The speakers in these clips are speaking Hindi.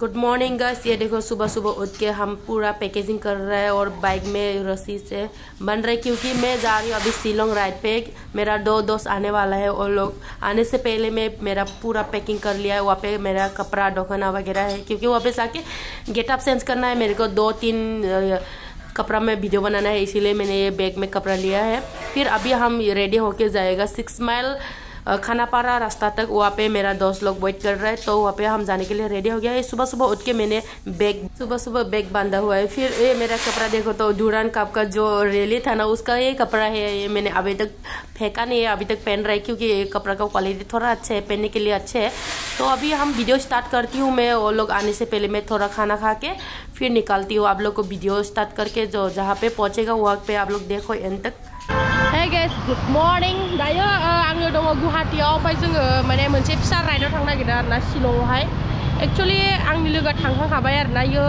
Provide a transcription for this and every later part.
गुड मॉर्निंग गस ये देखो, सुबह सुबह उठ के हम पूरा पैकेजिंग कर रहे हैं और बाइक में रस्सी से बन रहे क्योंकि मैं जा रही हूँ अभी शिलोंग राइड पे। मेरा दो दोस्त आने वाला है और लोग आने से पहले मैं, मेरा पूरा पैकिंग कर लिया है। वहाँ पे मेरा कपड़ा डोखना वगैरह है क्योंकि वहाँ पे जाके गेट अप सेंस करना है। मेरे को दो तीन कपड़ा में वीडियो बनाना है, इसीलिए मैंने ये बैग में कपड़ा लिया है। फिर अभी हम रेडी होके जाएगा। सिक्स माइल खाना पारा, रास्ता तक, वहाँ पे मेरा दोस्त लोग वेट कर रहा है तो वहाँ पे हम जाने के लिए रेडी हो गया है। सुबह सुबह उठ के मैंने बैग सुबह सुबह बैग बांधा हुआ है। फिर ये मेरा कपड़ा देखो तो डूरान कप का जो रैली था ना, उसका ये कपड़ा है, ये मैंने अभी तक फेंका नहीं है, अभी तक पहन रहा है, क्योंकि ये कपड़ा का क्वालिटी थोड़ा अच्छा है, पहनने के लिए अच्छे है। तो अभी हम वीडियो स्टार्ट करती हूँ मैं, वो लोग आने से पहले मैं थोड़ा खाना खा के फिर निकालती हूँ। आप लोग को वीडियो स्टार्ट करके जो जहाँ पे पहुँचेगा, वहाँ पे आप लोग देखो एंड तक। Guys, good morning. दायो आङो दङ गुवाहाटियाव ओमफ्राय जोङो माने मोनसे फिसा राइडआव थांनो नागिरदों आरो ना शिलंआवहाय एक्सुवेलि आंनि लोगोआ थांखांखाबाय आरो ना इयो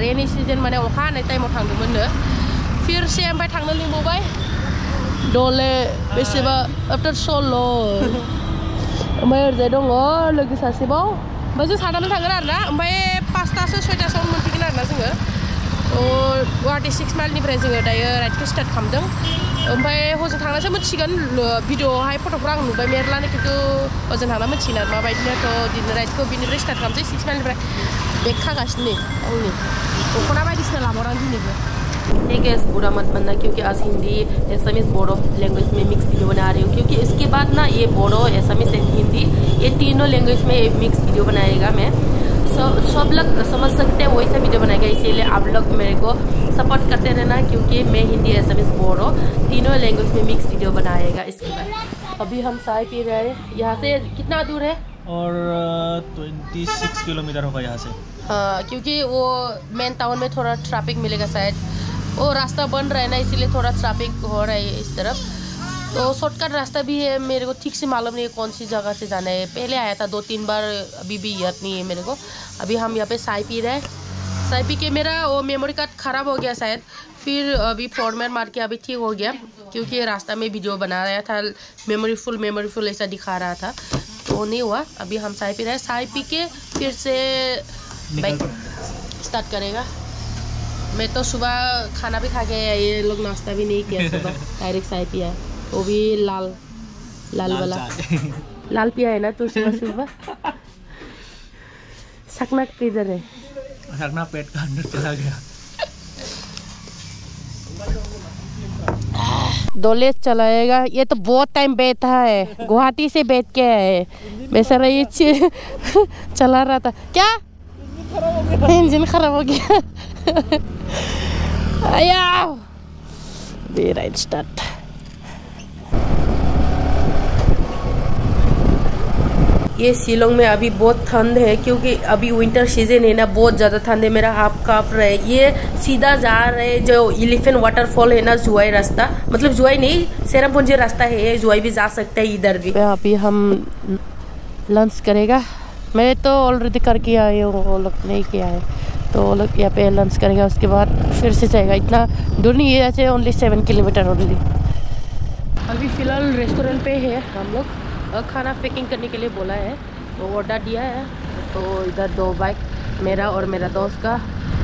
रेनि सिजन माने अखा हानाय टाइमाव थांदोंमोननो फिरसे ओमफ्राय थांनो लिंबावबाय दले बेसेबा आफ्टार सल' ओमफ्राय ओरैजाय दङ लोगो सासेबाव ओमफ्राय जों साथामजों थांगोन आरो ना ओमफ्राय पासतासो सयतासोआव मोनफैगोन आरो ना जोङो गुवाहाटि सिक्स माइलनिफ्राय जोङो दायो राइडखौ स्टार्ट खालामदों। ओमफ्राय हजों थांनासो मिथिगोन भिडिअआवहाय फट'फोर आं नुबाय मेरलानो, खिन्थु हजों थांना मिथिगोन आरो दिनै राइडखौ बिनिफ्राय स्टार्ट खालामसै, सिक्स माइलनिफ्राय बेग खागासिनो आंनि। दख'ना बायदिसिना लाबावदां दिनैबो। है गैस बुरा मत बनना क्योंकि आज हिंदी एसामीज बोडो लैंग्वेज में मिक्स वीडियो बना रही हूँ। क्योंकि इसके बाद ना ये बोडो एसामीज हिंदी, ये तीनों लैंग्वेज में मिक्स वीडियो बनाएगा मैं। सब सब लोग समझ सकते हैं वैसा वीडियो बनाएगा इसीलिए आप लोग मेरे को सपोर्ट करते रहना क्योंकि मैं हिंदी एसामीज बोडो तीनों लैंग्वेज में मिक्स वीडियो बनाएगा इसके बाद। अभी हम चाय पी रहे हैं। यहाँ से कितना दूर है? और ट्वेंटी सिक्स किलोमीटर होगा यहाँ से। हाँ क्योंकि वो मेन टाउन में थोड़ा ट्रैफ़िक मिलेगा शायद। वो रास्ता बन रहा है ना इसीलिए थोड़ा ट्रैफ़िक हो रहा है इस तरफ़। तो शॉर्टकट रास्ता भी है मेरे को ठीक से मालूम नहीं है कौन सी जगह से जाना है। पहले आया था दो तीन बार अभी भी याद नहीं है मेरे को। अभी हम यहाँ पे चाय पी रहे हैं। चाय पी के मेरा वो मेमोरी कार्ड ख़राब हो गया शायद। फिर अभी फॉर्मेट मार के अभी ठीक हो गया क्योंकि रास्ता में वीडियो बना रहा था मेमोरी फुल मेमोरी फुल ऐसा दिखा रहा था। तो नहीं हुआ। अभी हम चाय पी रहे हैं। चाय पी के फिर से बाइक स्टार्ट करेगा। मैं तो सुबह खाना भी खा के ये लोग नाश्ता भी नहीं किया सुबह। डायरेक्ट चाय पिया है वो भी लाल लाल, लाल वाला। लाल पिया है ना तो सुबह सुबह। सकना किधर है। सकना पेट का अंदर चला गया। डोले चलाएगा। ये तो बहुत टाइम बैठा है। गुवाहाटी से बैठ के है। बेचारा ये चला रहा था। क्या? इंजन खराब हो गया। आया। राइट स्टार्ट ये शिलोंग में अभी बहुत ठंड है क्योंकि अभी विंटर सीज़न है ना बहुत ज़्यादा ठंड है मेरा हाफ़ काप रहे। ये सीधा जा रहे जो एलिफेंट वाटरफॉल है ना जुआई रास्ता। मतलब जुआई नहीं सेरापुंजी रास्ता है जुआई भी जा सकते हैं इधर भी। अभी हम लंच करेगा। मैं तो ऑलरेडी करके आई हूँ वो लोग नहीं किया है। तो वो लोग यहाँ पे लंच करेगा उसके बाद फिर से जाएगा। इतना दूर नहीं है ऐसे ओनली सेवन किलोमीटर ओनली अभी फ़िलहाल रेस्टोरेंट पे है हम लोग। खाना पैकिंग करने के लिए बोला है। तो ऑर्डर दिया है। तो इधर दो बाइक मेरा और मेरा दोस्त का।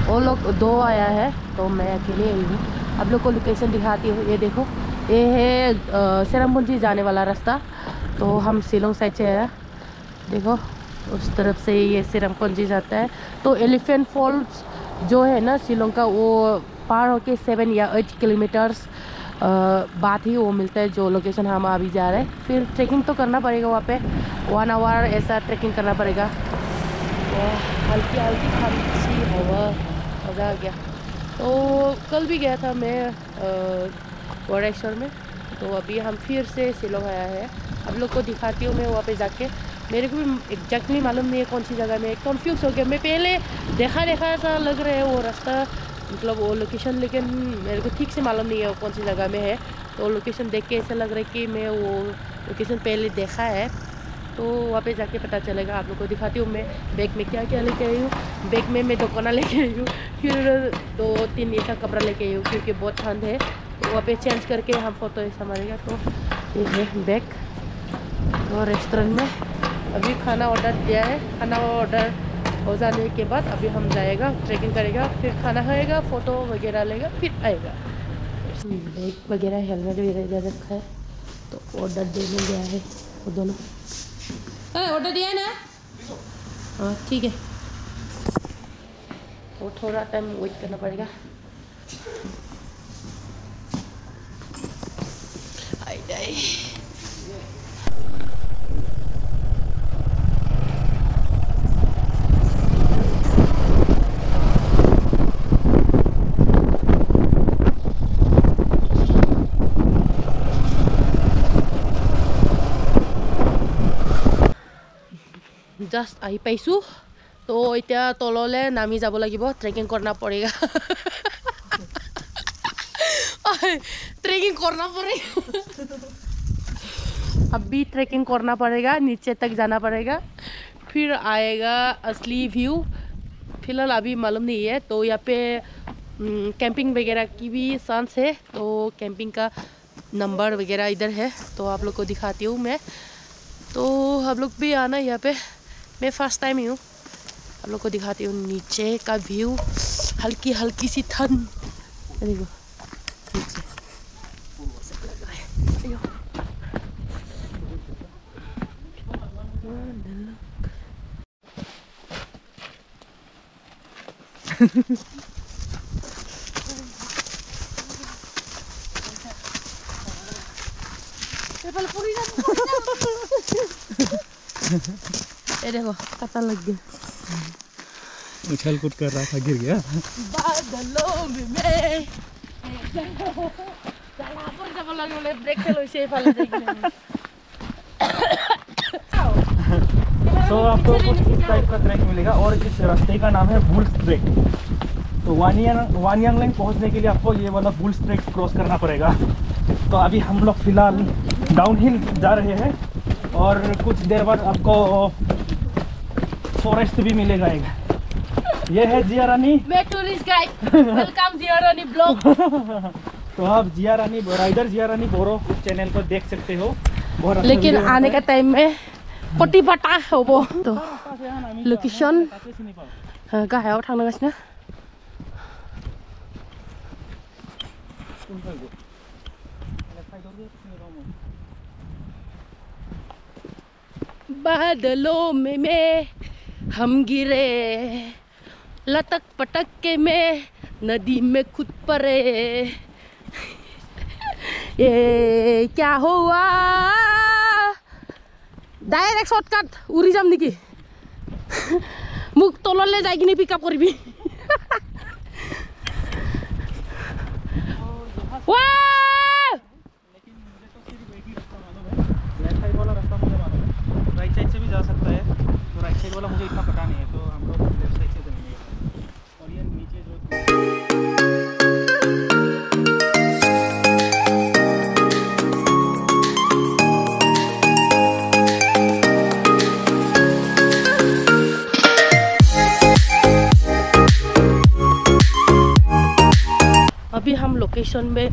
वो लोग, दो आया है तो मैं अकेले आई हूँ। आप लोग को लोकेशन दिखाती हूँ। ये देखो, ये है सेरामपुंजी जाने वाला रास्ता। तो हम शिलोंग साइड से आया। देखो, उस तरफ़ से ये सेरामपुंजी जाता है। तो एलिफेंट फॉल्स जो है ना, शिलोंग का, वो पार होके सेवन या एट किलोमीटर्स बात ही वो मिलता है जो लोकेशन हम अभी जा रहे हैं। फिर ट्रैकिंग तो करना पड़ेगा वहाँ पे। वन आवर ऐसा ट्रैकिंग करना पड़ेगा। तो हल्की हल्की खांसी हवा, मज़ा आ गया। तो कल भी गया था मैं वरेश्वर में। तो अभी हम फिर से शिलोंग आया है। अब लोग को दिखाती हूँ मैं वहाँ पे जाके। मेरे को भी एग्जैक्टली मालूम नहीं है कौन सी जगह में। कन्फ्यूज़ हो गया। मैं पहले देखा देखा ऐसा लग रहा है वो रास्ता। मतलब वो लोकेशन लेकिन मेरे को ठीक से मालूम नहीं है वो कौन सी जगह में है। तो लोकेशन देख के ऐसा लग रहा है कि मैं वो लोकेशन पहले देखा है। तो वहाँ पे जाके पता चलेगा, आप लोग को दिखाती हूँ मैं। बैग में क्या क्या लेके आई हूँ। बैग में मैं दुकाना लेके आई हूँ। फिर दो तीन ऐसा कपड़ा लेके आई हूँ, क्योंकि बहुत ठंड है। तो वहाँ पे चेंज करके हम फ़ोटो ऐसा मारेगा। तो ये है बैग। और रेस्टोरेंट में अभी खाना ऑर्डर दिया है। खाना ऑर्डर हो जाने के बाद अभी हम जाएगा ट्रैकिंग करेगा फिर खाना खाएगा फ़ोटो वगैरह लेगा फिर आएगा। बैग वगैरह हेलमेट वगैरह इधर रखा है तो ऑर्डर देने गया है वो दोनों। ऑर्डर दिया है ना? हाँ ठीक है। वो थोड़ा टाइम वेट करना पड़ेगा। आई जाए জাষ্ট আহি পাইছোঁ তো এতিয়া তললৈ নামি যাব লাগিব ট্ৰেকিং কৰনা পৰেগা ट्रैकिंग करना पड़ेगा अभी ट्रैकिंग करना पड़ेगा नीचे तक जाना पड़ेगा फिर आएगा असली व्यू फिलहाल अभी मालूम नहीं है तो यहाँ पे कैंपिंग वगैरह की भी चांस है तो कैंपिंग का नंबर वगैरह इधर है तो आप लोग को दिखाती हूँ मैं तो आप लोग भी आना यहाँ पे मैं फ़र्स्ट टाइम ही हूँ। आप लोग को दिखाती हूँ नीचे का व्यू हल्की हल्की सी ठंड। देखो। ये देखो पता लग गया। उछल कूद कर रहा था गिर गया। बादलों में तो आपको कुछ इस टाइप का ट्रैक मिलेगा और इस रास्ते का नाम है बुल्स ट्रैक तो वानियांग वानियांग लाइन पहुँचने के लिए आपको ये वाला बुल्स ट्रैक क्रॉस करना पड़ेगा। तो अभी हम लोग फ़िलहाल डाउनहिल जा रहे हैं और कुछ देर बाद आपको फॉरेस्ट भी मिलेगा एक। ये है जिया रानी। मैं tourist guide welcome Jiorani blog तो आप जिया रानी राइडर जिया रानी बोरो चैनल पर देख सकते हो। बहुत अच्छा लेकिन आने का टाइम में कति बाटा होबो तो लोकेशन गाहायाव थांनांगासिनो बादलों में मैं हम गिरे लटक पटक के मैं नदी में खुद परे ये क्या हुआ ডাইৰেক্ট শ্বৰ্টকাট উৰি যাম নেকি মোক তললৈ যাই কিনে পিক আপ কৰিবি लोकेशन में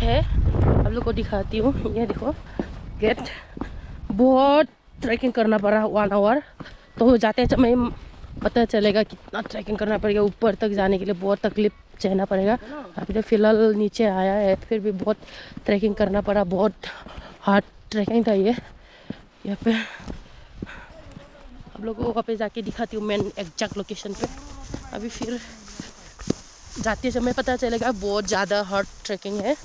है। आप लोग को दिखाती हूँ। ये देखो गेट बहुत ट्रैकिंग करना पड़ा वन आवर तो जाते समय पता चलेगा कितना ट्रैकिंग करना पड़ेगा। ऊपर तक जाने के लिए बहुत तकलीफ़ सहना पड़ेगा। अभी तो फ़िलहाल नीचे आया है, फिर भी बहुत ट्रैकिंग करना पड़ा। बहुत हार्ड ट्रैकिंग था ये। यहाँ पे आप लोग को पे जाके दिखाती हूँ मेन एग्जैक्ट लोकेशन पे। अभी फिर जाते समय पता चलेगा, बहुत ज़्यादा हॉट ट्रैकिंग है।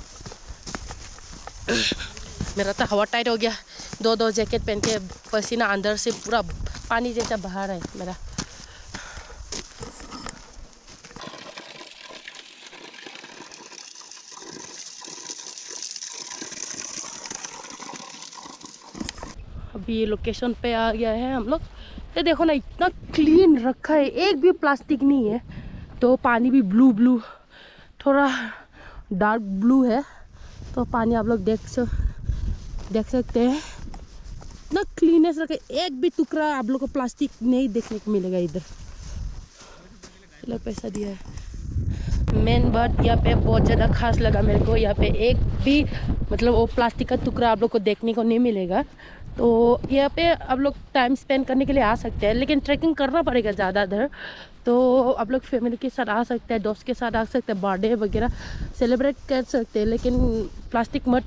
मेरा तो हवा टाइट हो गया। दो दो जैकेट पहन के पसीना अंदर से पूरा पानी जैसा बाहर है मेरा। अभी लोकेशन पे आ गया है हम लोग। ये देखो ना, इतना क्लीन रखा है। एक भी प्लास्टिक नहीं है। तो पानी भी ब्लू ब्लू, थोड़ा डार्क ब्लू है। तो पानी आप लोग देख सक, देख सकते हैं। इतना क्लीनेस रखे, एक भी टुकड़ा आप लोग को प्लास्टिक नहीं देखने को मिलेगा इधर। चलो, पैसा दिया है। मेन बात, यहाँ पे बहुत ज़्यादा खास लगा मेरे को। यहाँ पे एक भी मतलब वो प्लास्टिक का टुकड़ा आप लोग को देखने को नहीं मिलेगा। तो यहाँ पे आप लोग टाइम स्पेंड करने के लिए आ सकते हैं, लेकिन ट्रैकिंग करना पड़ेगा ज़्यादा देर तो आप लोग फैमिली के साथ आ सकते हैं, दोस्त के साथ आ सकते हैं, बर्थडे वगैरह सेलिब्रेट कर सकते हैं, लेकिन प्लास्टिक मत,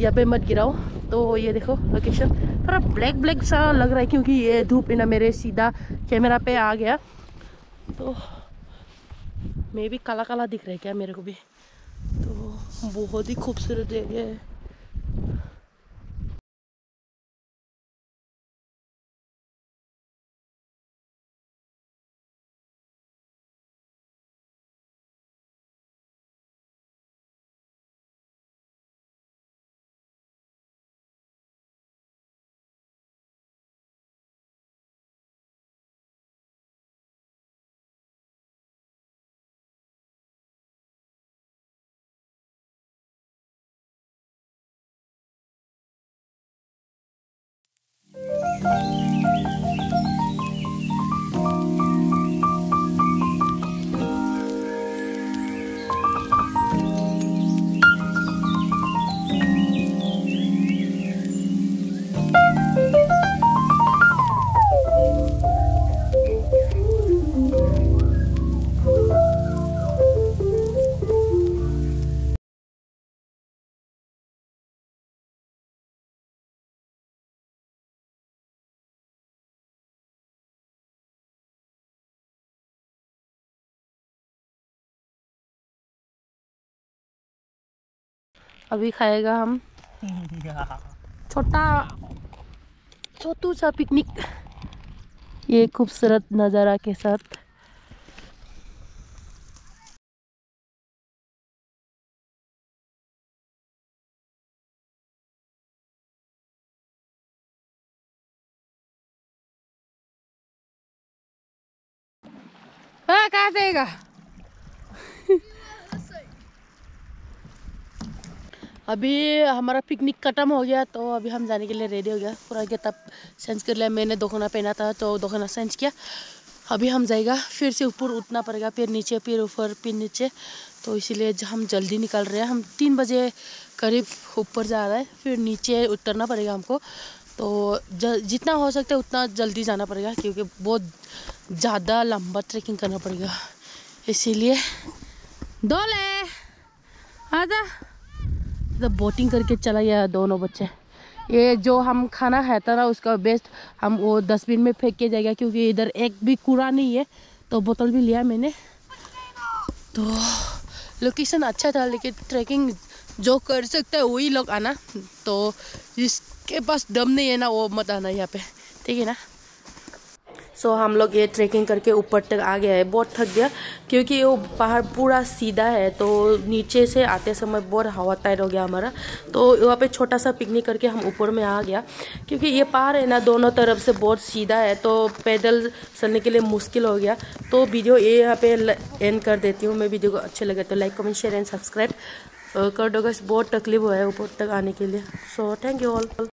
यहाँ पे मत गिराओ। तो ये देखो लोकेशन थोड़ा ब्लैक ब्लैक सा लग रहा है क्योंकि ये धूप ना, मेरे सीधा कैमरा पे आ गया। तो मे भी काला काला दिख रहा है क्या मेरे को भी? तो बहुत ही खूबसूरत एरिया है। अभी खाएगा हम। छोटा छोटू सा पिकनिक ये खूबसूरत नज़ारा के साथ। हाँ, कहाँ देगा अभी हमारा पिकनिक खत्म हो गया तो अभी हम जाने के लिए रेडी हो गया। पूरा तब सेंस कर लिया, मैंने दोखना पहना था तो दोखना चेंज किया। अभी हम जाएगा, फिर से ऊपर उठना पड़ेगा, फिर नीचे, फिर ऊपर, फिर नीचे। तो इसीलिए हम जल्दी निकल रहे हैं। हम तीन बजे करीब ऊपर जा रहा है, फिर नीचे उतरना पड़ेगा हमको। तो जितना हो सकता है, उतना जल्दी जाना पड़ेगा, क्योंकि बहुत ज़्यादा लंबा ट्रैकिंग करना पड़ेगा। इसीलिए डोले आजा। तो बोटिंग करके चला गया दोनों बच्चे। ये जो हम खाना खाता ना उसका बेस्ट हम वो डस्टबिन में फेंक के जाएगा क्योंकि इधर एक भी कूड़ा नहीं है तो बोतल भी लिया मैंने। तो लोकेशन अच्छा था, लेकिन ट्रैकिंग जो कर सकता है वही लोग आना। तो जिसके पास दम नहीं है ना, वो मत आना यहाँ पे। ठीक है ना? सो so, हम लोग ये ट्रैकिंग करके ऊपर तक आ गया है। बहुत थक गया क्योंकि वो पहाड़ पूरा सीधा है तो नीचे से आते समय बहुत हवा टाइट हो गया हमारा। तो वहाँ पे छोटा सा पिकनिक करके हम ऊपर में आ गया क्योंकि ये पहाड़ है ना दोनों तरफ़ से बहुत सीधा है तो पैदल चलने के लिए मुश्किल हो गया। तो वीडियो ये यहाँ पे एंड कर देती हूँ। मैं वीडियो को अच्छे लगे तो like comment share and subscribe कर दो बहुत तकलीफ़ हुआ है ऊपर तक आने के लिए। So thank you all